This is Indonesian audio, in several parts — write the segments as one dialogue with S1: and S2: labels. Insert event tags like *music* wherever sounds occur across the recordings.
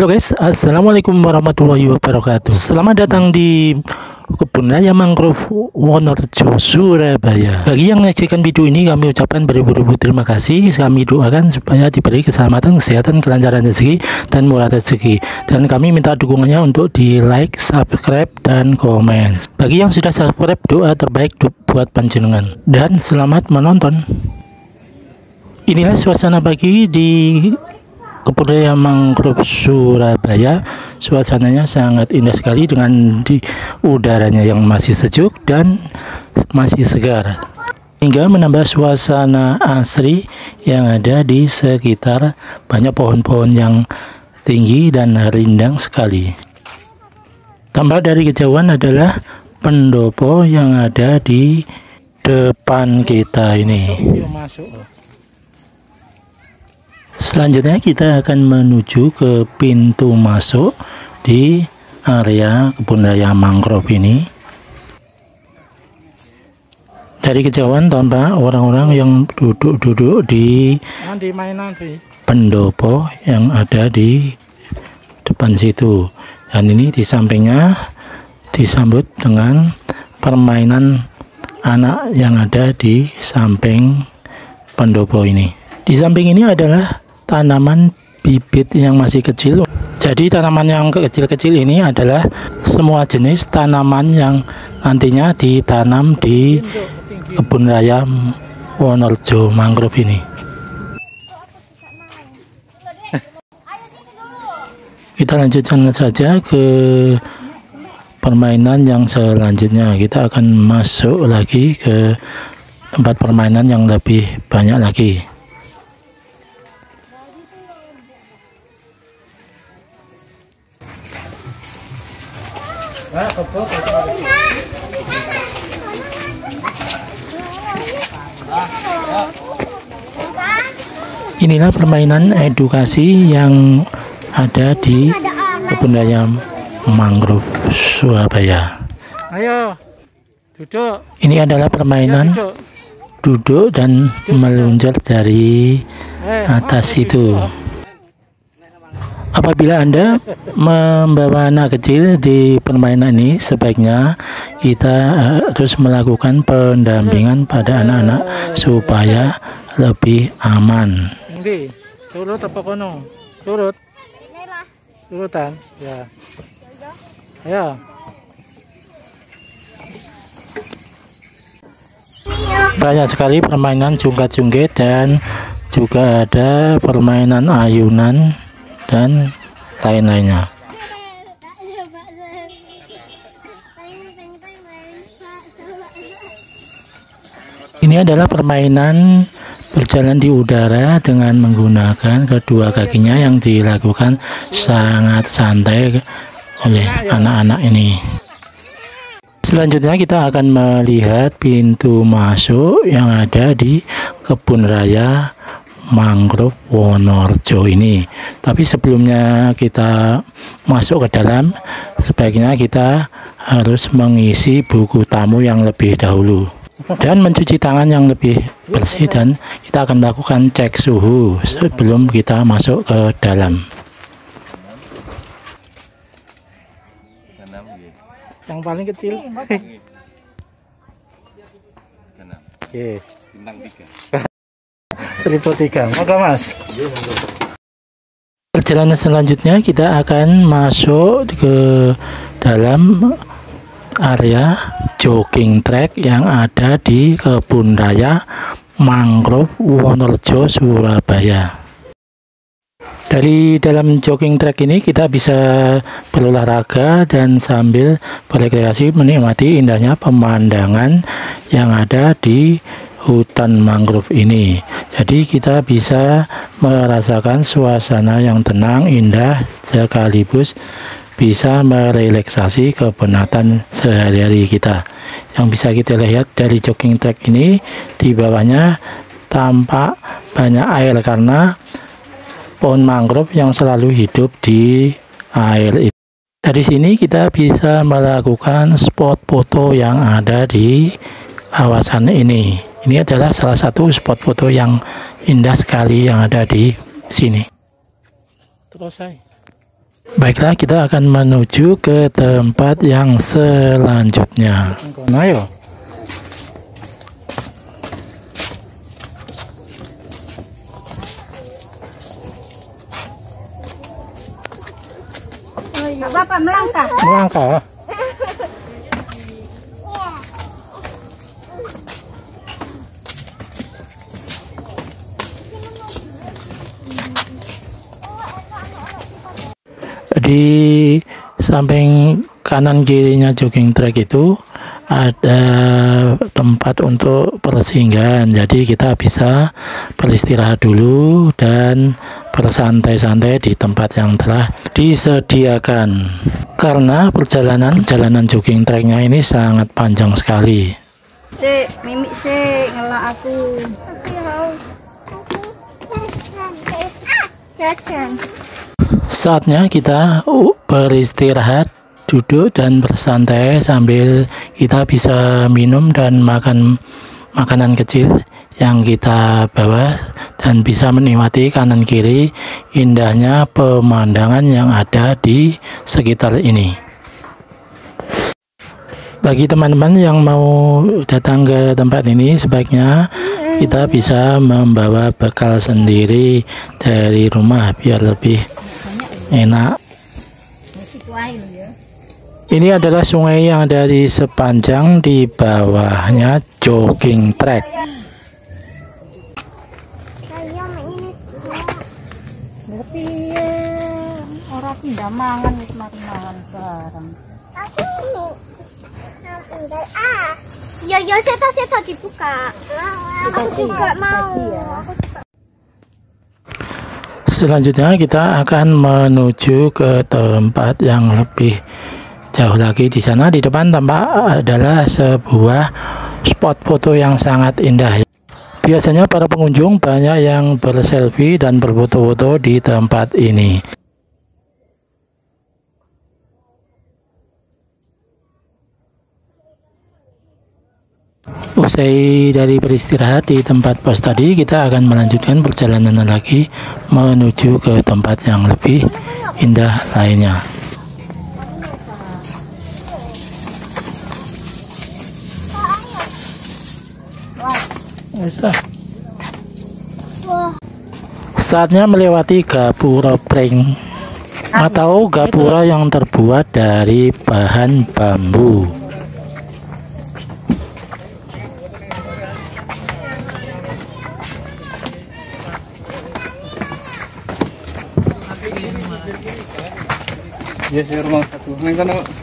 S1: Halo guys, Assalamualaikum warahmatullahi wabarakatuh. Selamat datang di Kebun Raya Mangrove Wonorejo, Surabaya. Bagi yang menyaksikan video ini kami ucapkan beribu-ribu terima kasih. Kami doakan supaya diberi keselamatan, kesehatan, kelancaran rezeki, dan murah rezeki. Dan kami minta dukungannya untuk di like, subscribe, dan komen. Bagi yang sudah subscribe, doa terbaik buat panjenengan. Dan selamat menonton. Inilah suasana pagi di Kebudayaan Mangrove Surabaya suasananya sangat indah sekali dengan di udaranya yang masih sejuk dan masih segar hingga menambah suasana asri yang ada di sekitar. Banyak pohon-pohon yang tinggi dan rindang sekali. Tambah dari kejauhan adalah pendopo yang ada di depan kita ini Selanjutnya kita akan menuju ke pintu masuk di area kebun raya mangrove ini. Dari kejauhan tampak orang-orang yang duduk-duduk di pendopo yang ada di depan situ. Dan ini di sampingnya disambut dengan permainan anak yang ada di samping pendopo ini. Di samping ini adalah tanaman bibit yang masih kecil. Jadi tanaman yang kecil-kecil ini adalah semua jenis tanaman yang nantinya ditanam di kebun raya Wonorejo mangrove ini. Kita lanjutkan saja ke permainan yang selanjutnya. Kita akan masuk lagi ke tempat permainan yang lebih banyak lagi Inilah permainan edukasi yang ada di kebun raya mangrove Surabaya. Ayo, duduk. Ini adalah permainan duduk dan meluncur dari eh, atas itu. Apabila Anda membawa anak kecil di permainan ini, sebaiknya kita uh, terus melakukan pendampingan pada anak-anak supaya lebih aman. Hindi, apa kono? Turut. Turutan, ya. Ya. Banyak sekali permainan jungkat-jungkit dan juga ada permainan ayunan dan lain-lainnya. Ini adalah permainan berjalan di udara dengan menggunakan kedua kakinya yang dilakukan sangat santai oleh anak-anak ini. Selanjutnya kita akan melihat pintu masuk yang ada di kebun raya mangrove Wonorjo ini. Tapi sebelumnya kita masuk ke dalam, sebaiknya kita harus mengisi buku tamu yang lebih dahulu dan mencuci tangan yang lebih bersih dan kita akan lakukan cek suhu sebelum kita masuk ke dalam. Yang paling kecil. Oke. Okay. Tripod 3. Moga Mas. Perjalanan selanjutnya kita akan masuk ke dalam area jogging track yang ada di kebun raya mangrove Wonorejo Surabaya dari dalam jogging track ini kita bisa berolahraga dan sambil berekreasi menikmati indahnya pemandangan yang ada di hutan mangrove ini. Jadi kita bisa merasakan suasana yang tenang indah sekaligus bisa merelaksasi kepenatan sehari-hari kita. Yang bisa kita lihat dari jogging track ini di bawahnya tampak banyak air karena pohon mangrove yang selalu hidup di air itu. Dari sini kita bisa melakukan spot foto yang ada di kawasan ini ini adalah salah satu spot foto yang indah sekali yang ada di sini. Terus saya. Baiklah, kita akan menuju ke tempat yang selanjutnya. Ayo.
S2: Bapak melangkah.
S1: Melangkah. Di samping kanan kirinya jogging track itu ada tempat untuk persinggahan. Jadi kita bisa beristirahat dulu dan bersantai-santai di tempat yang telah disediakan. Karena perjalanan perjalanan jogging tracknya ini sangat panjang sekali.
S2: Si, mimik si, ngelak aku. Jajan.
S1: Saatnya kita beristirahat duduk dan bersantai sambil kita bisa minum dan makan makanan kecil yang kita bawa dan bisa menikmati kanan kiri indahnya pemandangan yang ada di sekitar ini. Bagi teman-teman yang mau datang ke tempat ini sebaiknya kita bisa membawa bekal sendiri dari rumah biar lebih enak ini adalah sungai yang ada di sepanjang di bawahnya jogging track.
S2: Orang pindah mangan wis mangan bareng.
S3: Yo seta-seta dibuka. Aku juga mau.
S1: Selanjutnya kita akan menuju ke tempat yang lebih jauh lagi. Di sana di depan tampak adalah sebuah spot foto yang sangat indah. Biasanya para pengunjung banyak yang berselfie dan berfoto-foto di tempat ini Usai dari beristirahat di tempat pos tadi, kita akan melanjutkan perjalanan lagi menuju ke tempat yang lebih indah lainnya. Saatnya melewati gapura pring atau gapura yang terbuat dari bahan bambu.
S4: Saya rumah satu. Kono.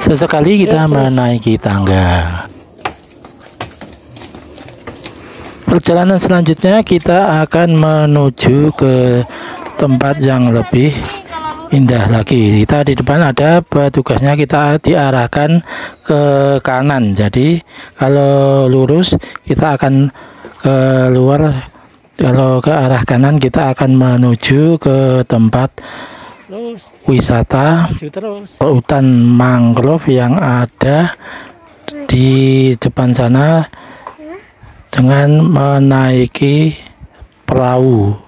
S1: Sesekali kita menaiki tangga. Perjalanan selanjutnya kita akan menuju ke tempat yang lebih indah lagi. Kita di depan ada petugasnya kita diarahkan ke kanan. Jadi kalau lurus kita akan keluar kalau ke arah kanan kita akan menuju ke tempat wisata hutan mangrove yang ada di depan sana dengan menaiki perahu.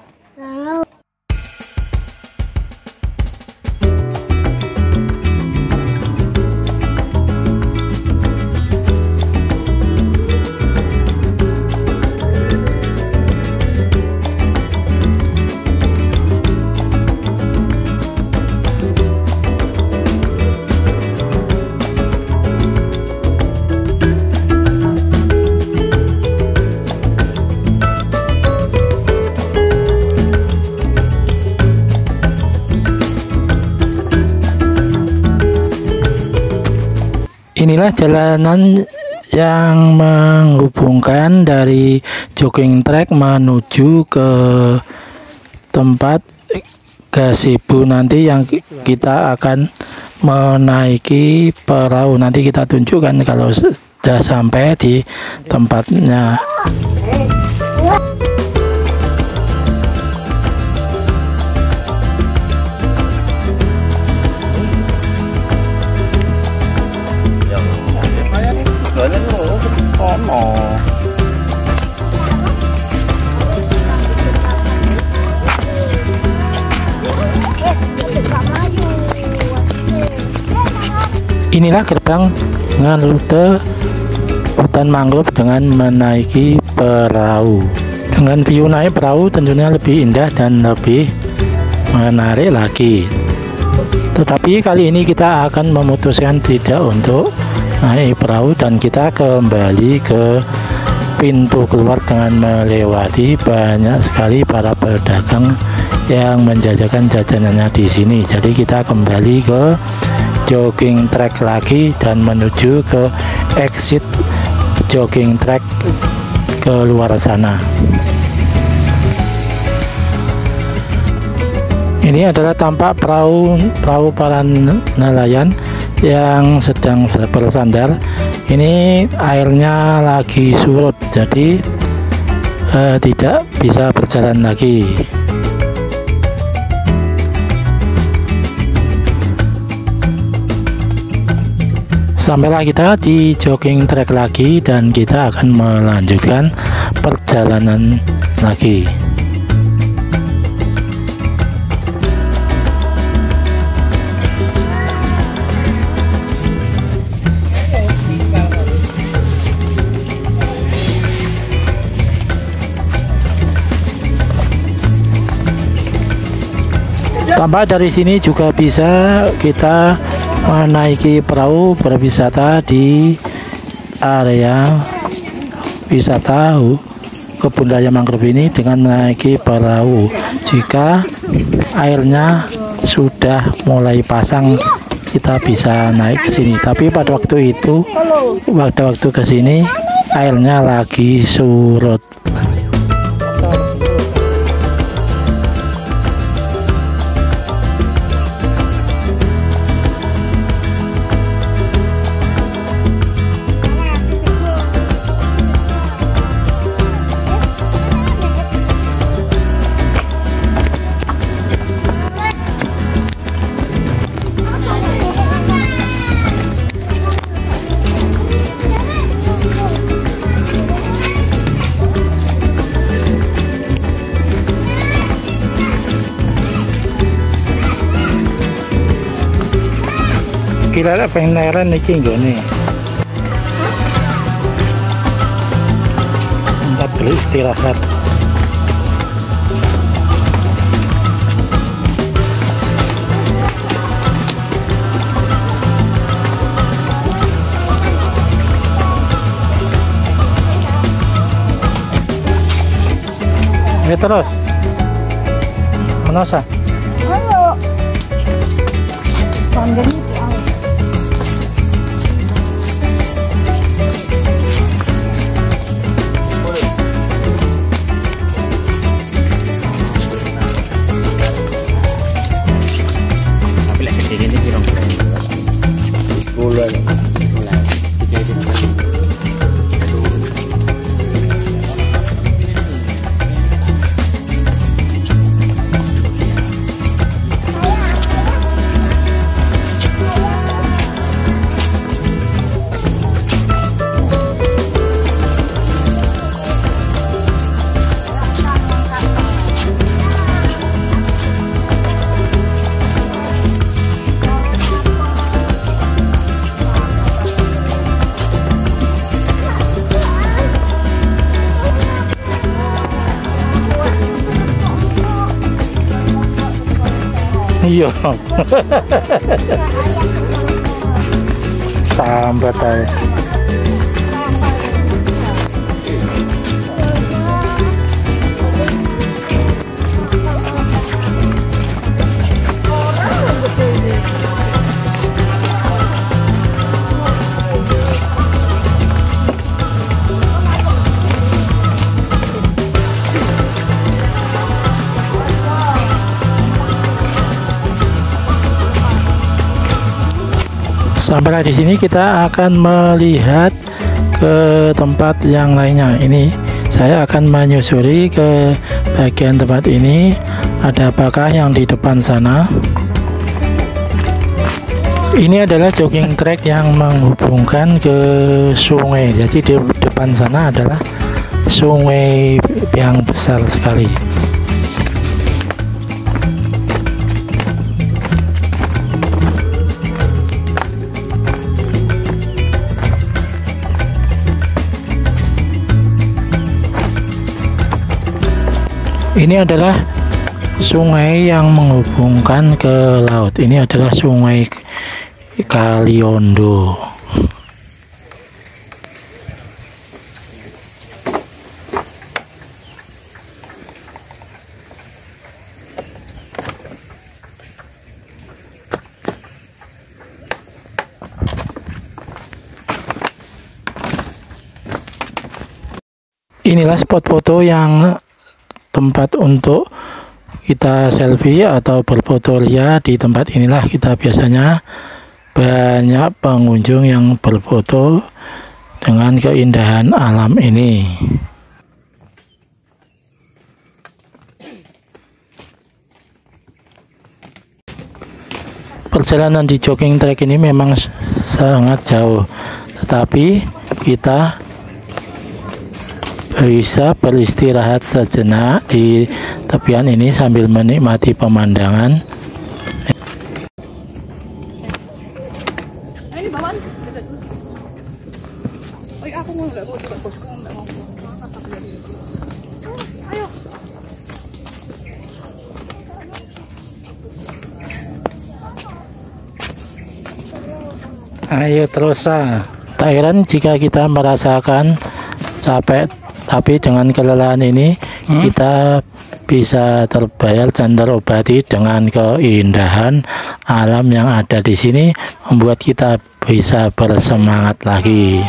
S1: Inilah jalanan yang menghubungkan dari jogging track menuju ke tempat gazebo. Nanti yang ki- kita akan menaiki perahu. Nanti kita tunjukkan kalau sudah sampai di tempatnya Inilah gerbang dengan rute hutan mangrove dengan menaiki perahu. Dengan view naik perahu tentunya lebih indah dan lebih menarik lagi. Tetapi kali ini kita akan memutuskan tidak untuk naik perahu dan kita kembali ke pintu keluar dengan melewati banyak sekali para pedagang yang menjajakan jajanannya di sini. Jadi kita kembali ke jogging track lagi dan menuju ke exit jogging track ke luar sana. Ini adalah tampak perahu perahu para nelayan yang sedang bersandar. Ini airnya lagi surut jadi eh, tidak bisa berjalan lagi sampailah kita di jogging track lagi dan kita akan melanjutkan perjalanan lagi. Tampak dari sini juga bisa kita menaiki perahu berwisata di area wisata kebun raya mangrove ini dengan menaiki perahu. Jika airnya sudah mulai pasang kita bisa naik ke sini. Tapi pada waktu itu pada waktu ke sini airnya lagi surut kira-kira pengen leren iki nggone tempat beristirahat Ya terus. Mana sah?
S2: Ayo.
S1: Iya. *laughs* Sambat aja. Sampai di sini kita akan melihat ke tempat yang lainnya. Ini saya akan menyusuri ke bagian tempat ini. Ada apakah yang di depan sana? Ini adalah jogging track yang menghubungkan ke sungai. Jadi di depan sana adalah sungai yang besar sekali. Ini adalah sungai yang menghubungkan ke laut. Ini adalah sungai Kaliondo. Inilah spot foto yang tempat untuk kita selfie atau berfoto ria di tempat inilah kita biasanya banyak pengunjung yang berfoto dengan keindahan alam ini. Perjalanan di jogging track ini memang sangat jauh tetapi kita bisa beristirahat sejenak di tepian ini sambil menikmati pemandangan. Ayo. Terus ah. tak heran jika kita merasakan capek tapi dengan kelelahan ini hmm? kita bisa terbayar dan terobati dengan keindahan alam yang ada di sini membuat kita bisa bersemangat lagi.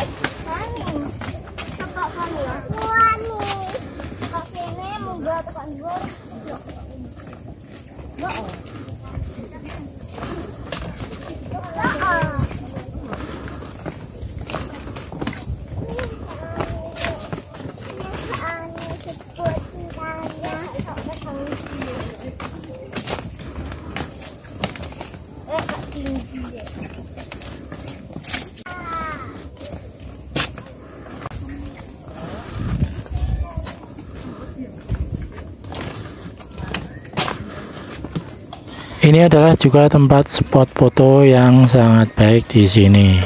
S1: Ini adalah juga tempat spot foto yang sangat baik di sini.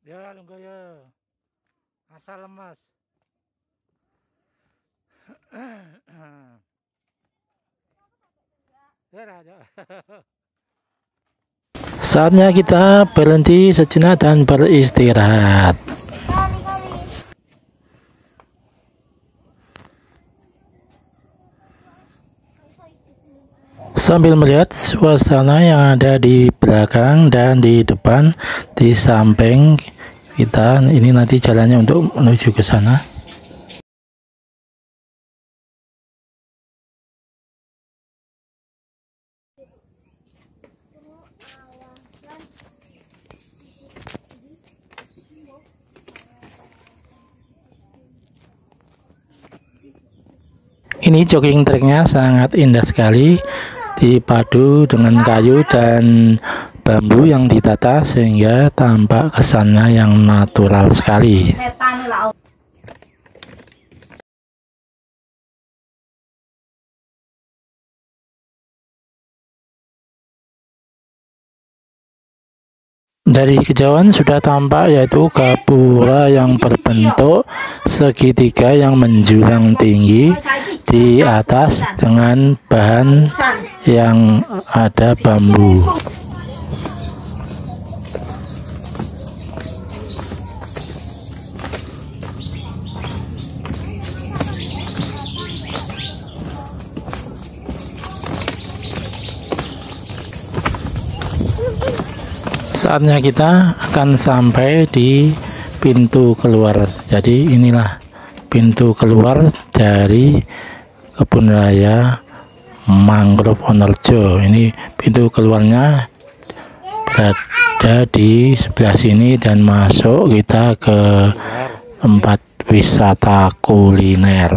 S1: Ya, ya. Asal lemas. Saatnya kita berhenti sejenak dan beristirahat. Sambil melihat suasana yang ada di belakang dan di depan di samping kita ini nanti jalannya untuk menuju ke sana. Ini jogging tracknya sangat indah sekali dipadu dengan kayu dan bambu yang ditata sehingga tampak kesannya yang natural sekali. Dari kejauhan sudah tampak yaitu gapura yang berbentuk segitiga yang menjulang tinggi di atas dengan bahan yang ada bambu. saatnya kita akan sampai di pintu keluar jadi inilah pintu keluar dari kebun raya mangrove Onerjo ini pintu keluarnya berada di sebelah sini dan masuk kita ke tempat wisata kuliner.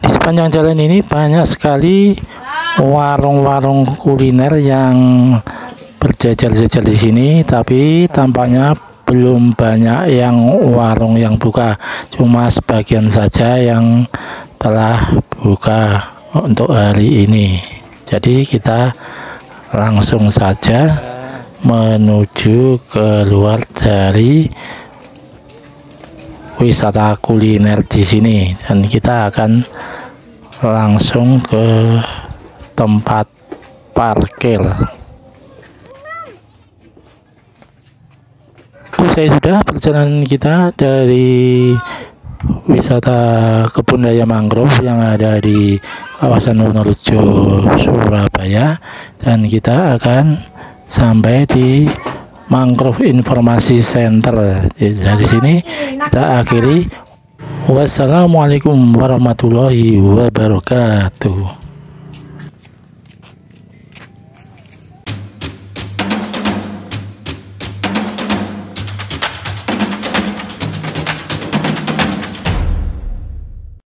S1: Di sepanjang jalan ini banyak sekali warung-warung kuliner yang berjajar-jajar di sini, tapi tampaknya belum banyak yang warung yang buka. Cuma sebagian saja yang telah buka untuk hari ini. Jadi kita langsung saja menuju keluar dari wisata kuliner di sini dan kita akan langsung ke tempat parkir. Usai sudah perjalanan kita dari wisata kebun raya mangrove yang ada di kawasan Wonorejo, Surabaya dan kita akan sampai di Mangrove Informasi Center. Dari sini kita akhiri. Wassalamualaikum warahmatullahi wabarakatuh.